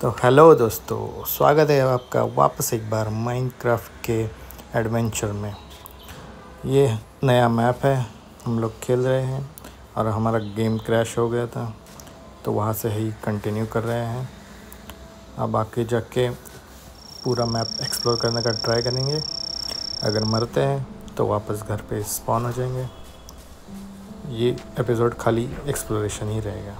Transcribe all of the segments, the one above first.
तो हेलो दोस्तों, स्वागत है आपका वापस एक बार माइनक्राफ्ट के एडवेंचर में। ये नया मैप है, हम लोग खेल रहे हैं और हमारा गेम क्रैश हो गया था तो वहाँ से ही कंटिन्यू कर रहे हैं। अब आके जाके पूरा मैप एक्सप्लोर करने का ट्राई करेंगे। अगर मरते हैं तो वापस घर पे स्पॉन हो जाएँगे। ये एपिसोड खाली एक्सप्लोरेशन ही रहेगा।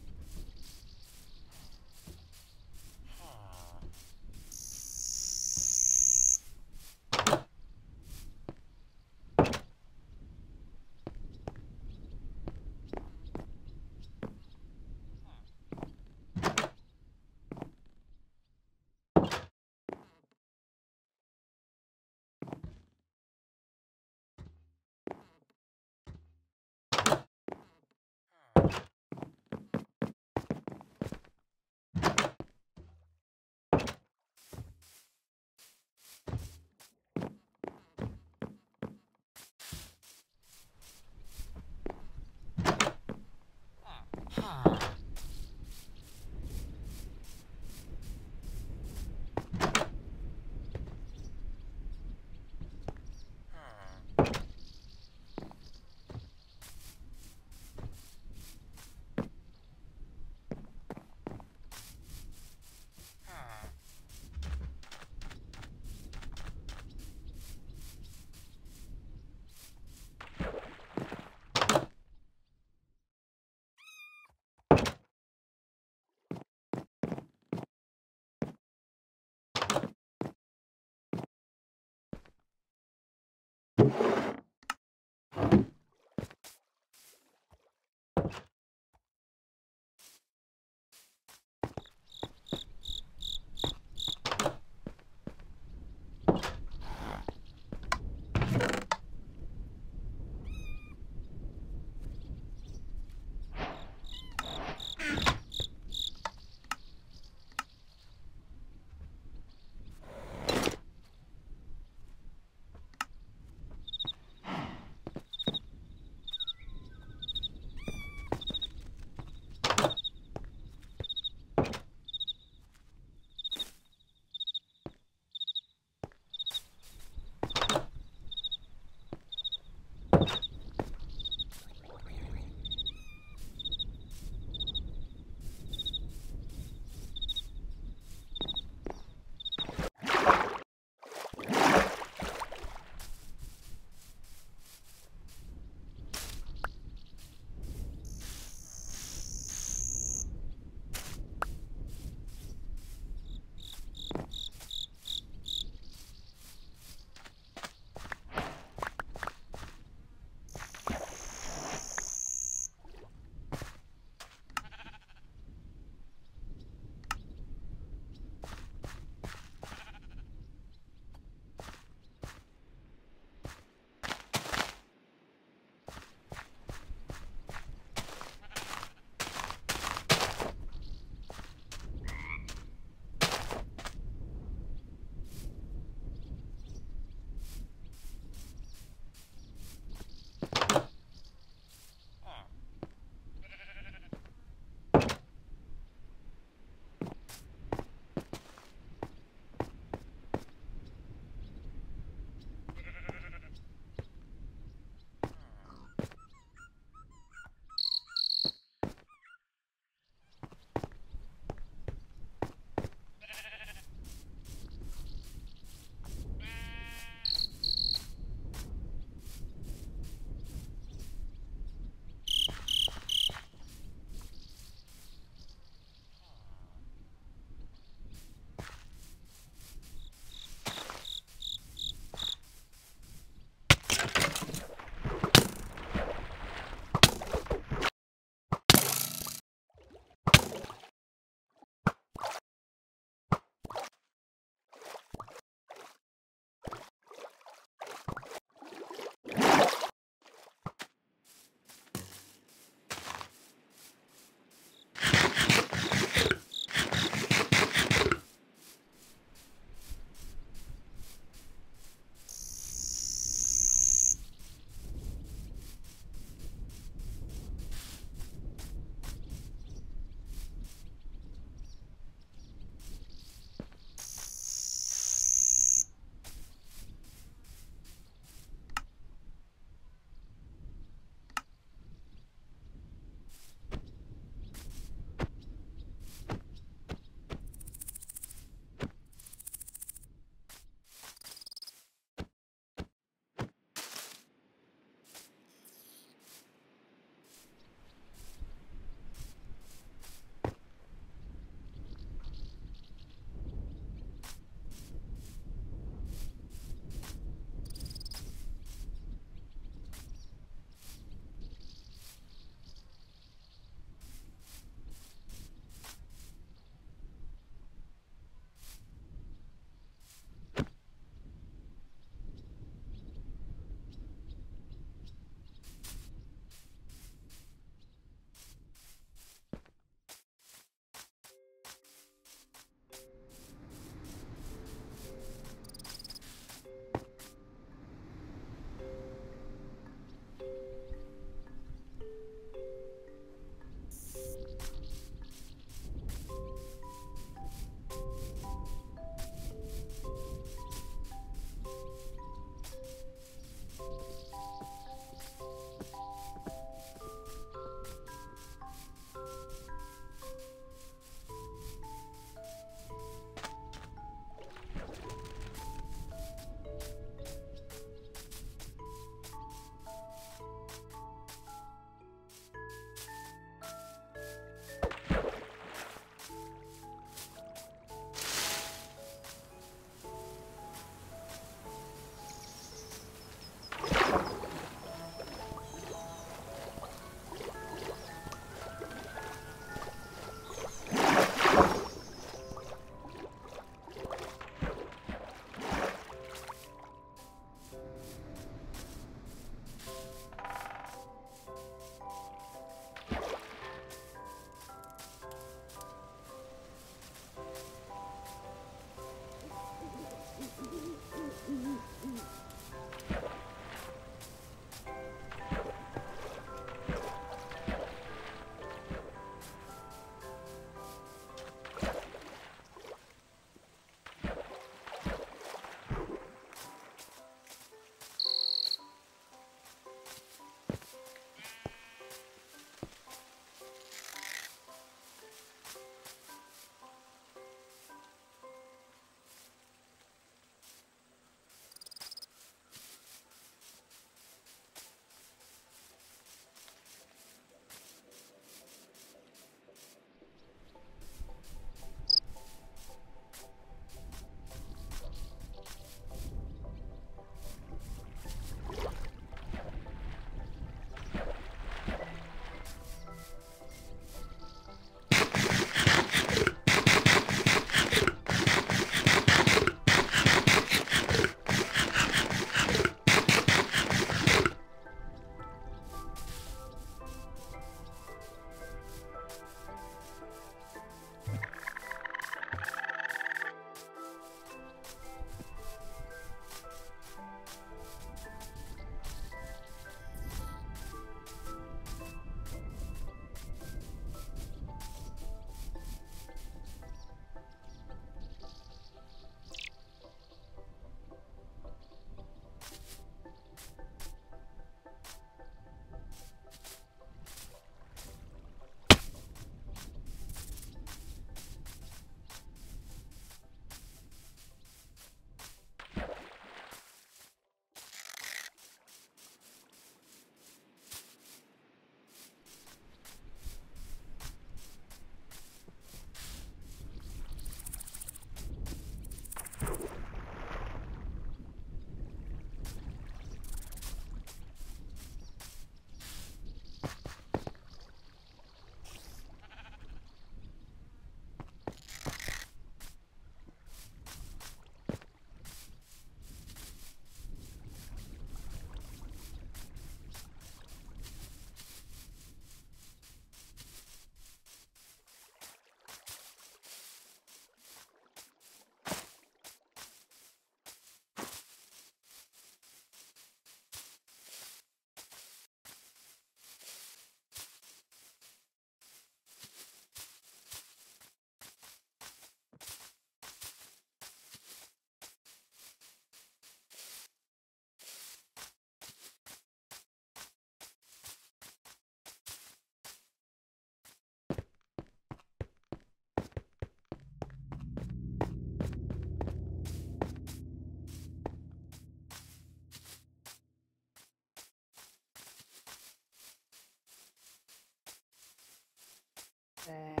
Uh,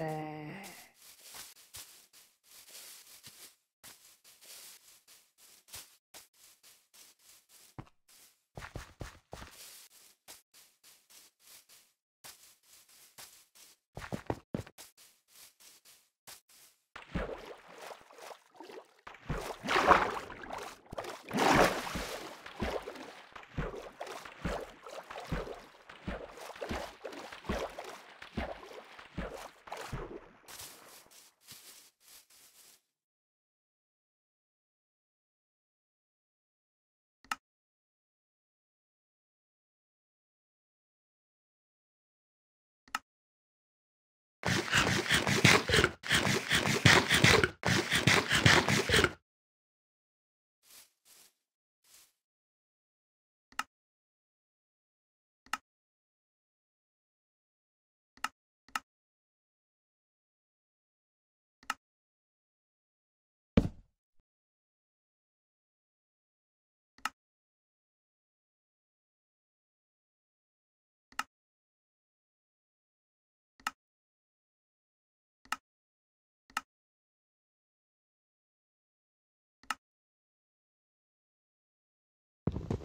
uh. you